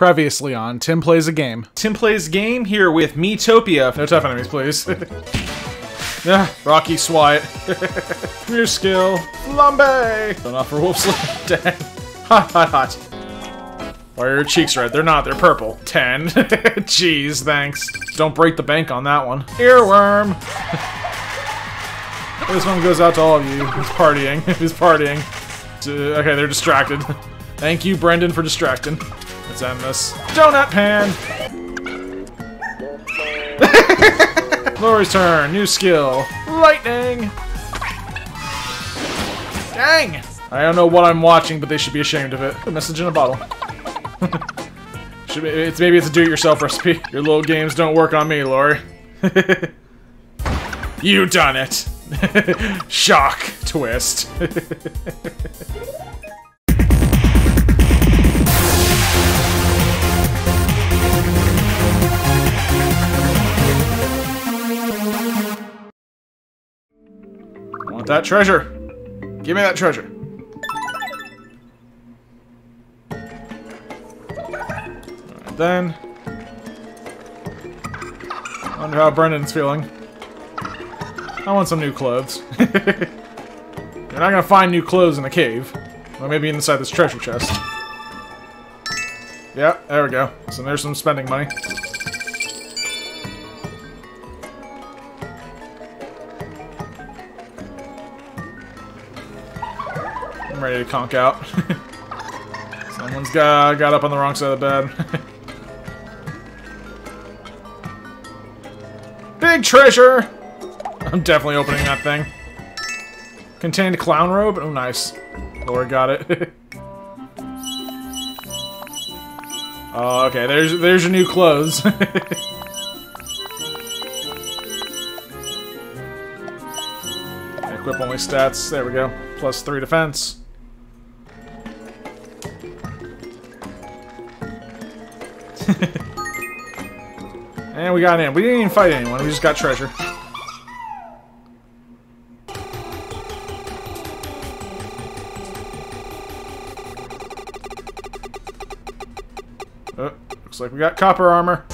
Previously on Tim Plays a Game. Tim plays game here with Miitopia. No tough enemies, please. yeah, Rocky Swat. Your skill. Flambe! Don't offer wolf slip. Ten. Hot, hot, hot. Why are your cheeks red? They're not, they're purple. Ten. Jeez, thanks. Don't break the bank on that one. Earworm! this one goes out to all of you He's partying. He's partying. Uh, okay, they're distracted. Thank you, Brendan, for distracting. Let's end this. Donut pan! Lori's turn. New skill. Lightning! Dang! I don't know what I'm watching, but they should be ashamed of it. A message in a bottle. should be, it's maybe it's a do-it-yourself recipe. Your little games don't work on me, Lori. you done it! Shock twist. Want that treasure. Give me that treasure. Alright then. Wonder how Brendan's feeling. I want some new clothes. You're not gonna find new clothes in a cave. Well, maybe inside this treasure chest. Yeah, there we go. So there's some spending money. Ready to conk out. Someone's got, got up on the wrong side of the bed. Big treasure! I'm definitely opening that thing. Contained clown robe? Oh, nice. Laura got it. oh, okay. There's there's your new clothes. Equip only stats. There we go. Plus three defense. And we got in. We didn't even fight anyone. We just got treasure. Oh, looks like we got copper armor.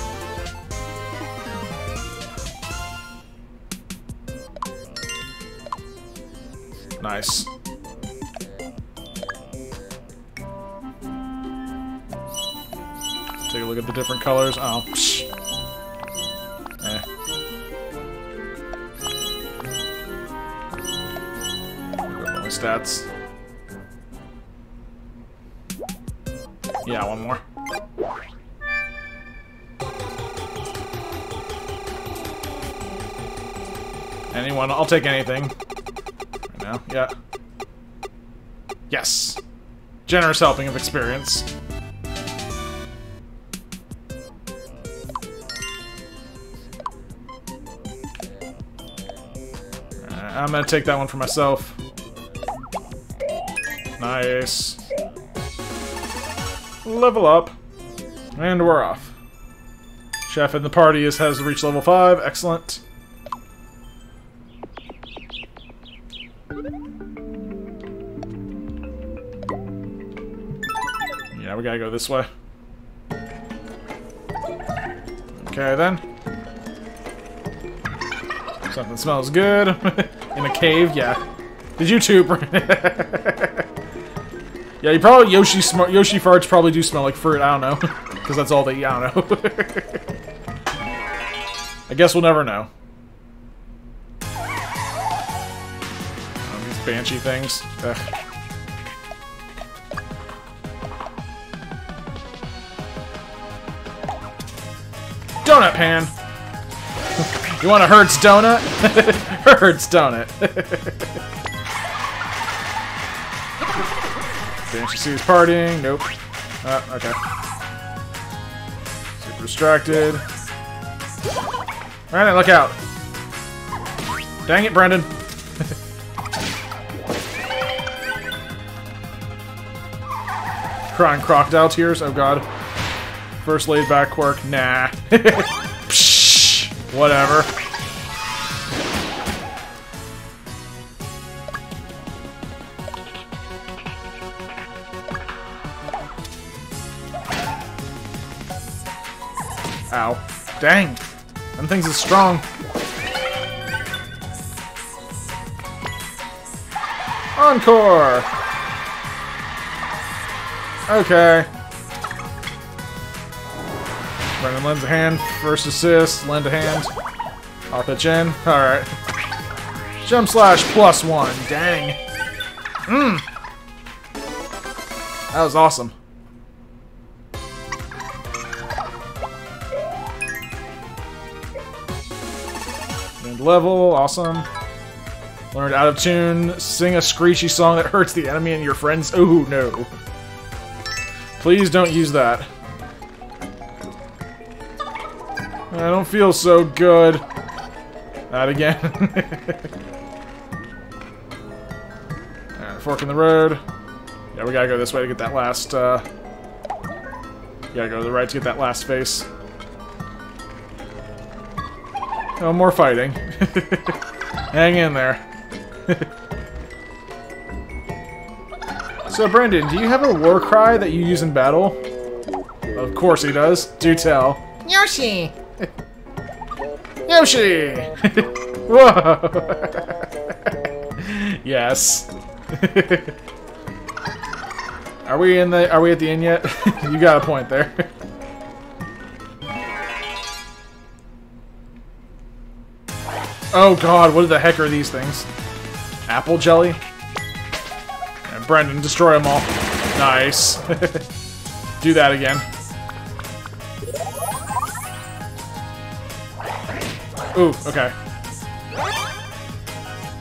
Nice. Take a look at the different colors. Oh, psh. Stats. Yeah, one more. Anyone, I'll take anything. Right now, yeah. Yes! Generous helping of experience. Alright, I'm gonna take that one for myself. Nice. Level up. And we're off. Chef in the party is, has reached level 5. Excellent. Yeah, we gotta go this way. Okay, then. Something smells good. In a cave, yeah. Did you too, Yeah, you probably Yoshi Yoshi farts probably do smell like fruit. I don't know, because that's all they. I don't know. I guess we'll never know. Oh, these banshee things. Ugh. Donut pan. you want a Hertz donut? Hertz donut. Banshee sees partying. Nope. Uh, okay. Super distracted. Alright, look out. Dang it, Brendan. Crying crocodile tears? Oh god. First laid back quirk? Nah. Psh, whatever. Dang. Them things is strong. Encore! Okay. Brendan lends a hand. First assist. Lend a hand. I'll pitch in. Alright. Jump slash plus one. Dang. Mmm. That was awesome. Level. Awesome. Learned out of tune. Sing a screechy song that hurts the enemy and your friends. Oh, no. Please don't use that. I don't feel so good. That again. Alright, fork in the road. Yeah, we gotta go this way to get that last, uh... Gotta go to the right to get that last face. Oh, more fighting. Hang in there. so, Brendan, do you have a war cry that you use in battle? Of course he does. Do tell. Yoshi! Yoshi! Whoa! yes. are we in the? Are we at the end yet? you got a point there. Oh God! What the heck are these things? Apple jelly? Brendan, destroy them all. Nice. Do that again. Ooh, okay.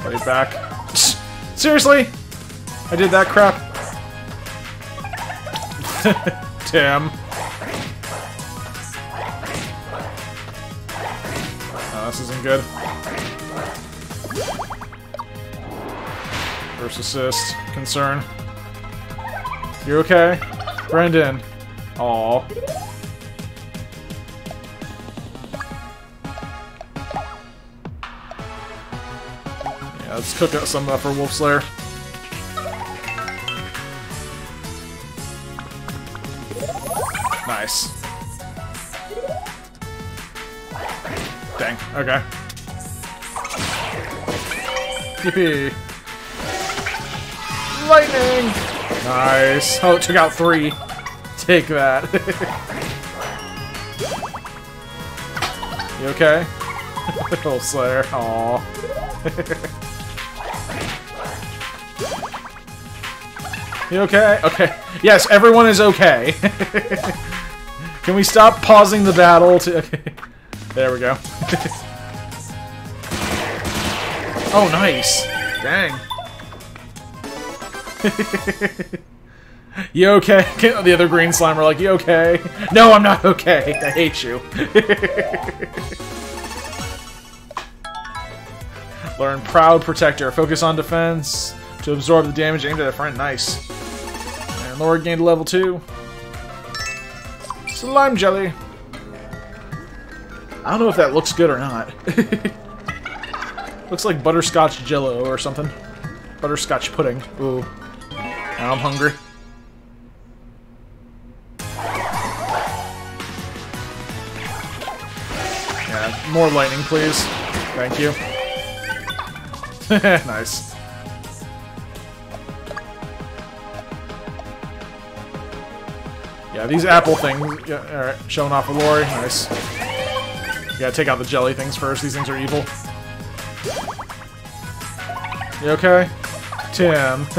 Buddy back. Seriously? I did that crap? Damn. Oh, this isn't good. First assist. Concern. You okay? Brendan. Aw. Yeah, let's cook up some uh, for Wolf Slayer. Nice. Dang, okay. Yippee! Lightning! Nice. Oh, it took out three. Take that. you okay? Wolf Slayer, aww. You okay? Okay. Yes, everyone is okay. Can we stop pausing the battle to... Okay. There we go. oh, nice. Dang. you okay? The other green slime are like, you okay? No, I'm not okay. I hate you. Learn Proud Protector. Focus on defense to absorb the damage aimed at a friend. Nice. And Lord gained level 2. Slime Jelly. I don't know if that looks good or not. looks like butterscotch jello or something. Butterscotch pudding. Ooh. Now I'm hungry. Yeah, more lightning, please. Thank you. nice. Yeah, these apple things. Yeah, alright, showing off for Lori. Nice. Gotta take out the jelly things first. These things are evil. You okay? Tim.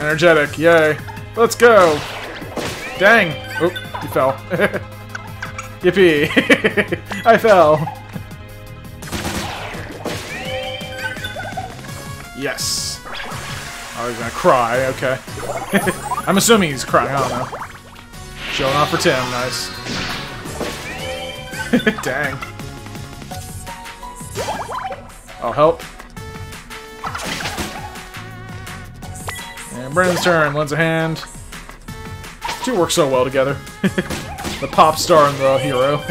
Energetic, yay. Let's go! Dang! Oop, you fell. Yippee! I fell! Yes. Oh, he's gonna cry, okay. I'm assuming he's crying, I don't know. Showing off for Tim, nice. Dang. I'll help. And Brandon's turn, lends a hand. Two work so well together. the pop star and the hero.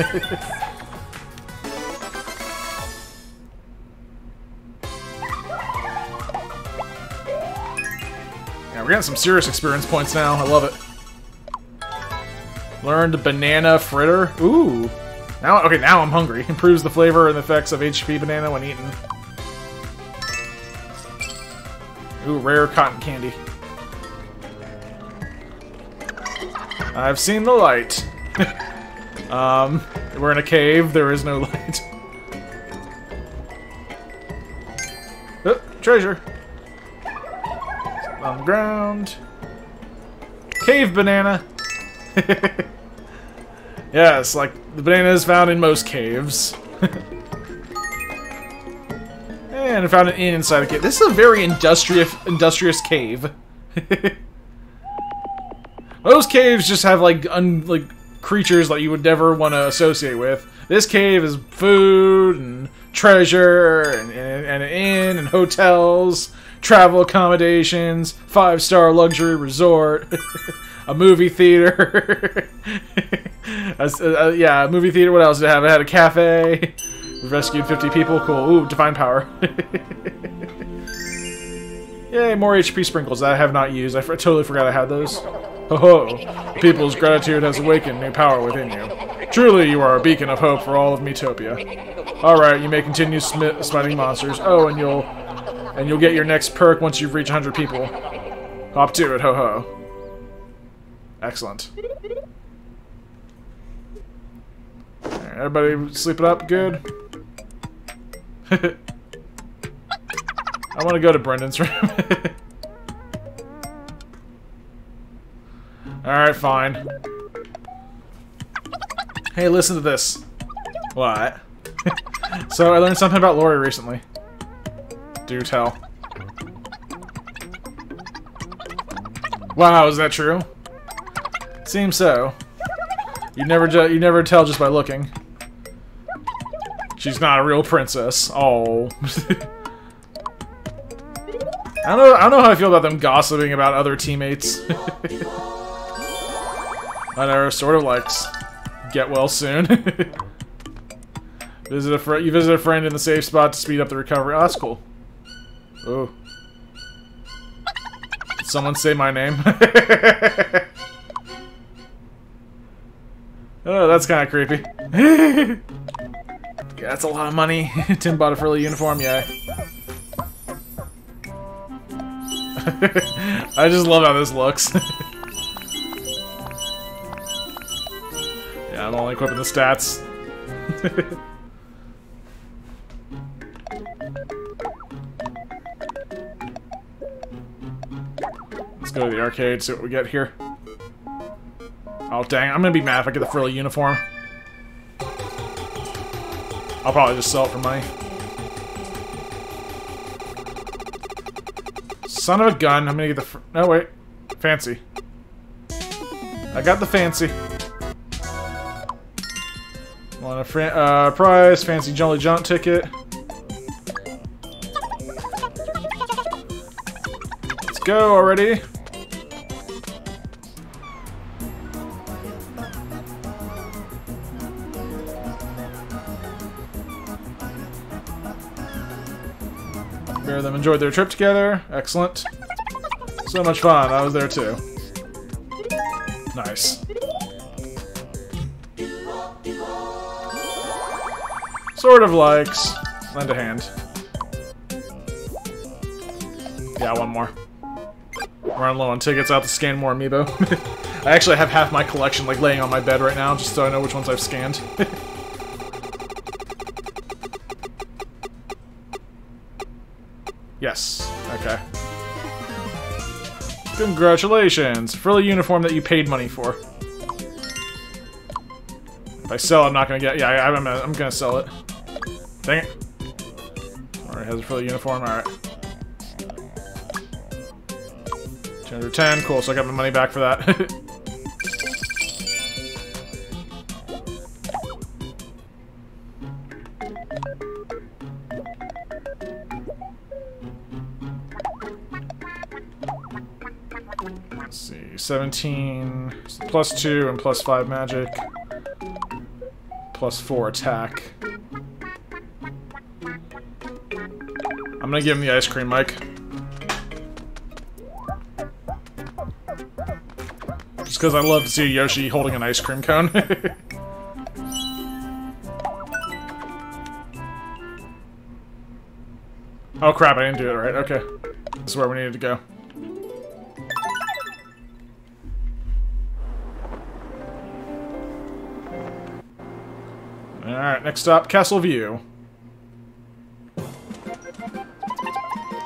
yeah, we're getting some serious experience points now. I love it. Learned banana fritter. Ooh. Now, okay, now I'm hungry. Improves the flavor and effects of HP banana when eaten. Ooh, rare cotton candy. I've seen the light. um, we're in a cave. There is no light. treasure. On the ground. Cave banana. yes, like the banana is found in most caves. And found an inn inside a cave. This is a very industrious, industrious cave. Those caves just have like un like creatures that you would never want to associate with. This cave is food and treasure and, and, and an inn and hotels, travel accommodations, five star luxury resort, a movie theater. uh, uh, yeah, a movie theater. What else did it have? It had a cafe. We rescued 50 people. Cool. Ooh, divine power. Yay, more HP sprinkles that I have not used. I totally forgot I had those. Ho ho! People's gratitude has awakened new power within you. Truly, you are a beacon of hope for all of Miitopia. Alright, you may continue sm smiting monsters. Oh, and you'll... And you'll get your next perk once you've reached 100 people. Hop to it, ho ho. Excellent. Right, everybody sleep it up good? I want to go to Brendan's room. Alright, fine. Hey, listen to this. What? so, I learned something about Lori recently. Do tell. Wow, is that true? Seems so. You never you never tell just by looking. She's not a real princess. Oh. I don't know I don't know how I feel about them gossiping about other teammates. I sort of likes get well soon. visit a friend. You visit a friend in the safe spot to speed up the recovery. Oh, that's cool. Oh. Someone say my name? oh, that's kind of creepy. That's a lot of money. Tim bought a frilly uniform, yeah. I just love how this looks. Yeah, I'm only equipping the stats. Let's go to the arcade, see what we get here. Oh, dang. I'm gonna be mad if I get the frilly uniform. I'll probably just sell it for money. Son of a gun. I'm gonna get the... No, wait. Fancy. I got the fancy. Want a uh, prize, fancy Jolly Jaunt ticket. Let's go already. Enjoyed their trip together. Excellent. So much fun. I was there too. Nice. Sort of likes. Lend a hand. Yeah, one more. Run low on tickets, out to scan more amiibo. I actually have half my collection like laying on my bed right now, just so I know which ones I've scanned. yes. Okay. Congratulations! Frilly uniform that you paid money for. If I sell, I'm not gonna get. Yeah, I, am I'm gonna sell it. Dang it. Alright, has a full uniform, alright. 210, cool, so I got my money back for that. 17, plus 2 and plus 5 magic, plus 4 attack. I'm gonna give him the ice cream, Mike. Just because I love to see Yoshi holding an ice cream cone. oh crap, I didn't do it right. Okay. This is where we needed to go. Next stop, Castle View.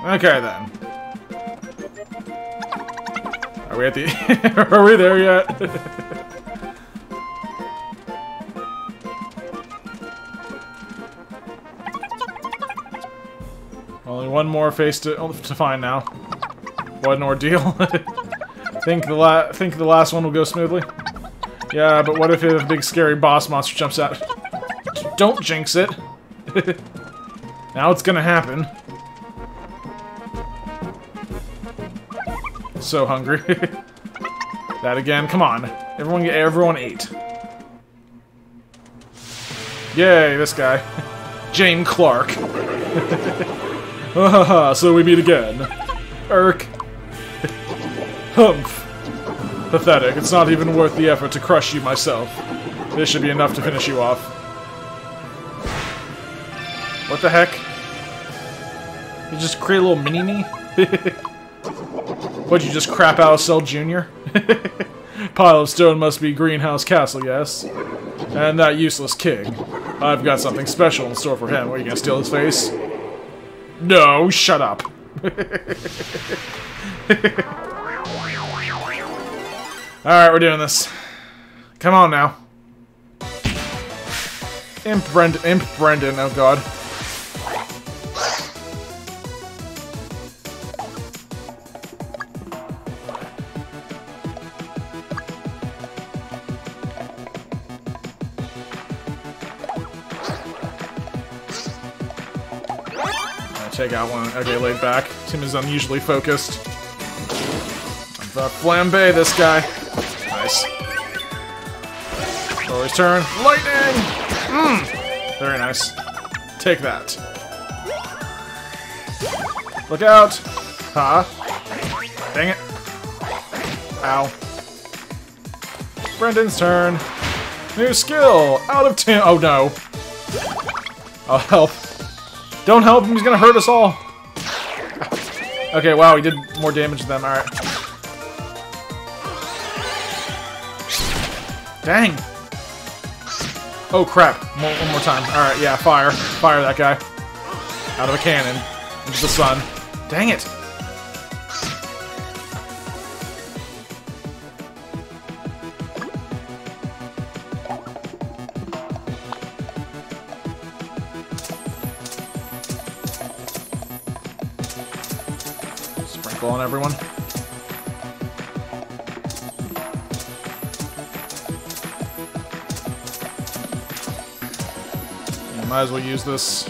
Okay then. Are we at the... Are we there yet? Only one more face to, oh, to find now. What an ordeal. think the la think the last one will go smoothly? Yeah, but what if a big scary boss monster jumps out? Don't jinx it. now it's gonna happen. So hungry. that again. Come on. Everyone everyone ate. Yay, this guy. Jane Clark. so we meet again. Irk. Humph. Pathetic. It's not even worth the effort to crush you myself. This should be enough to finish you off. What the heck? You just create a little mini-me? What'd you just crap out of Cell Jr.? Pile of stone must be Greenhorne Castle, yes? And that useless king. I've got something special in store for him. Are you gonna steal his face? No, shut up. Alright, we're doing this. Come on now. Imp Brendan, Imp Brendan, oh god. Take out one. Okay, laid back. Tim is unusually focused. The flambe this guy. Nice. Always turn. Lightning! Mmm! Very nice. Take that. Look out! Huh? Dang it. Ow. Brendan's turn. New skill! Out of 10. Oh no. I'll help. Don't help him, he's gonna hurt us all. Okay, wow, he did more damage than them, alright. Dang! Oh crap, more, one more time. Alright, yeah, fire. Fire that guy. Out of a cannon. Into the sun. Dang it! Might as well use this.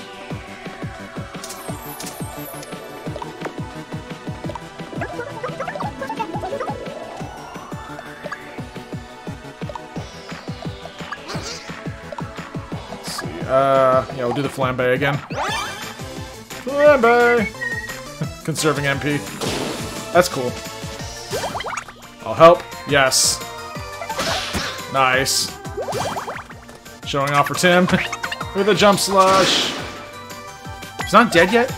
Let's see. Uh, yeah, we'll do the flambe again. Flambe! Conserving MP. That's cool. I'll help. Yes. Nice. Showing off for Tim. with a jump slush. He's not dead yet?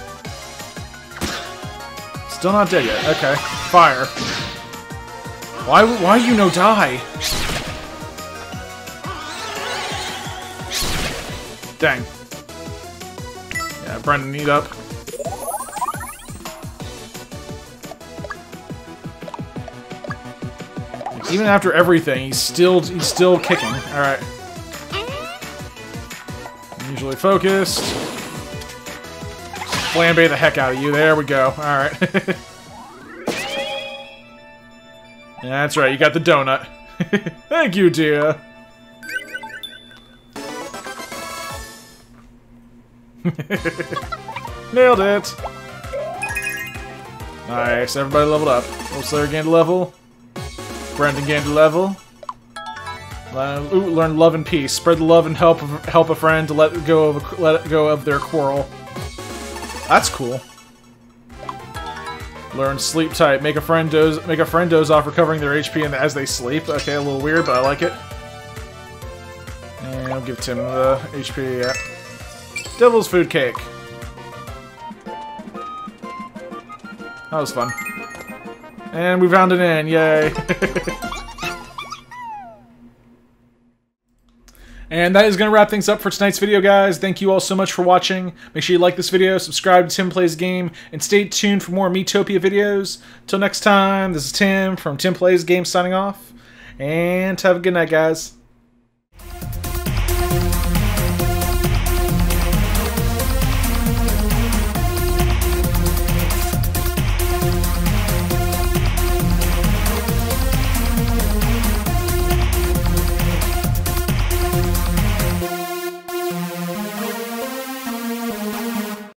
Still not dead yet. Okay. Fire. Why, why you no die? Dang. Yeah, Brendan, need up. Even after everything, he's still he's still kicking. All right. Usually focused. Flambe the heck out of you. There we go. All right. that's right. You got the donut. Thank you, dear. Nailed it. Nice. Everybody leveled up. What's their gained level? Brendan gained a level. ooh, learn love and peace. Spread the love and help help a friend to let go of let go of their quarrel. That's cool. Learn sleep type. Make a friend doze. Make a friend doze off, recovering their HP and as they sleep. Okay, a little weird, but I like it. And I'll give Tim the HP. Yeah. Devil's food cake. That was fun. And we found inn. Yay. And that is going to wrap things up for tonight's video, guys. Thank you all so much for watching. Make sure you like this video, subscribe to Tim Plays Game, and stay tuned for more Miitopia videos. Till next time, this is Tim from Tim Plays Game signing off. And have a good night, guys.